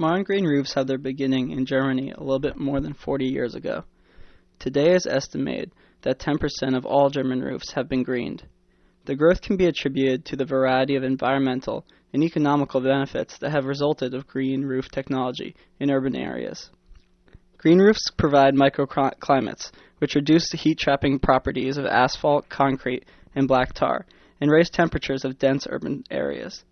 Modern green roofs have their beginning in Germany a little bit more than 40 years ago. Today it is estimated that 10% of all German roofs have been greened. The growth can be attributed to the variety of environmental and economical benefits that have resulted of green roof technology in urban areas. Green roofs provide microclimates, which reduce the heat trapping properties of asphalt, concrete, and black tar, and raise temperatures of dense urban areas.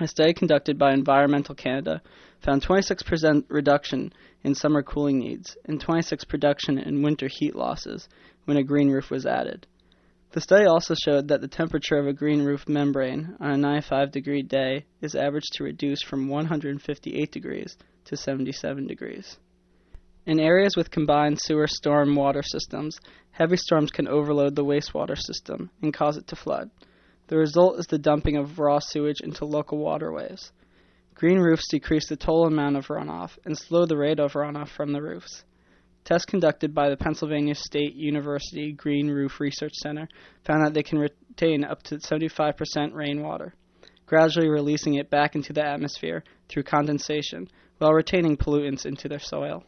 A study conducted by Environmental Canada found 26% reduction in summer cooling needs and 26% reduction in winter heat losses when a green roof was added. The study also showed that the temperature of a green roof membrane on a 95 degree day is averaged to reduce from 158 degrees to 77 degrees. In areas with combined sewer storm water systems, heavy storms can overload the wastewater system and cause it to flood. The result is the dumping of raw sewage into local waterways. Green roofs decrease the total amount of runoff and slow the rate of runoff from the roofs. Tests conducted by the Pennsylvania State University Green Roof Research Center found that they can retain up to 75% rainwater, gradually releasing it back into the atmosphere through condensation while retaining pollutants into their soil.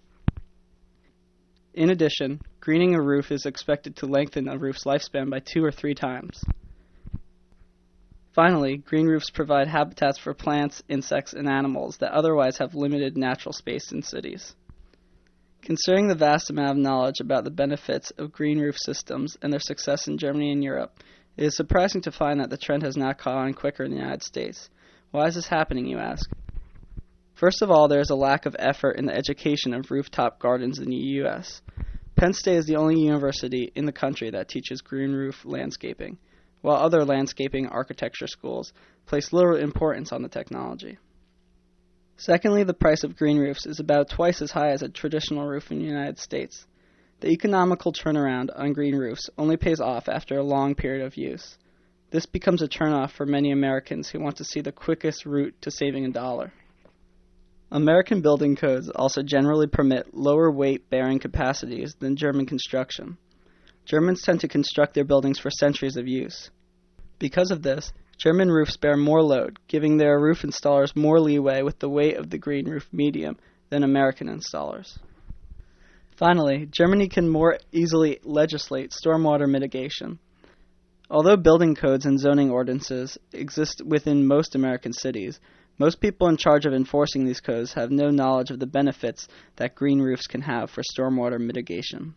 In addition, greening a roof is expected to lengthen a roof's lifespan by two or three times. Finally, green roofs provide habitats for plants, insects, and animals that otherwise have limited natural space in cities. Considering the vast amount of knowledge about the benefits of green roof systems and their success in Germany and Europe, it is surprising to find that the trend has not caught on quicker in the United States. Why is this happening, you ask? First of all, there is a lack of effort in the education of rooftop gardens in the U.S. Penn State is the only university in the country that teaches green roof landscaping, while other landscaping architecture schools place little importance on the technology. Secondly, the price of green roofs is about twice as high as a traditional roof in the United States. The economical turnaround on green roofs only pays off after a long period of use. This becomes a turnoff for many Americans who want to see the quickest route to saving a dollar. American building codes also generally permit lower weight bearing capacities than German construction. Germans tend to construct their buildings for centuries of use. Because of this, German roofs bear more load, giving their roof installers more leeway with the weight of the green roof medium than American installers. Finally, Germany can more easily legislate stormwater mitigation. Although building codes and zoning ordinances exist within most American cities, most people in charge of enforcing these codes have no knowledge of the benefits that green roofs can have for stormwater mitigation.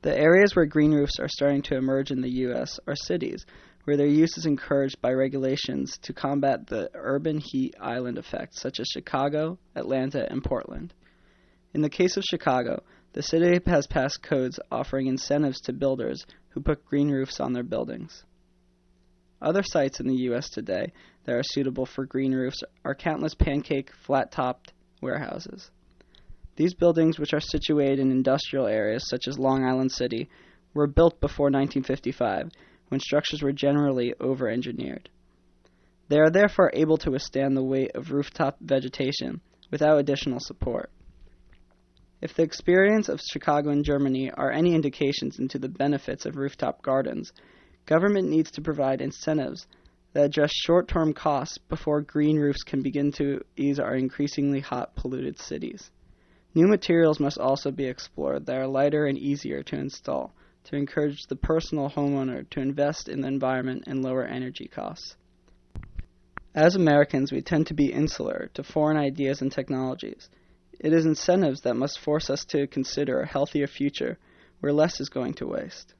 The areas where green roofs are starting to emerge in the U.S. are cities, where their use is encouraged by regulations to combat the urban heat island effect, such as Chicago, Atlanta, and Portland. In the case of Chicago, the city has passed codes offering incentives to builders who put green roofs on their buildings. Other sites in the U.S. today that are suitable for green roofs are countless pancake, flat topped warehouses. These buildings, which are situated in industrial areas such as Long Island City, were built before 1955 when structures were generally over engineered. They are therefore able to withstand the weight of rooftop vegetation without additional support. If the experience of Chicago and Germany are any indications into the benefits of rooftop gardens, Government needs to provide incentives that address short term costs before green roofs can begin to ease our increasingly hot, polluted cities. New materials must also be explored that are lighter and easier to install to encourage the personal homeowner to invest in the environment and lower energy costs. As Americans, we tend to be insular to foreign ideas and technologies. It is incentives that must force us to consider a healthier future where less is going to waste.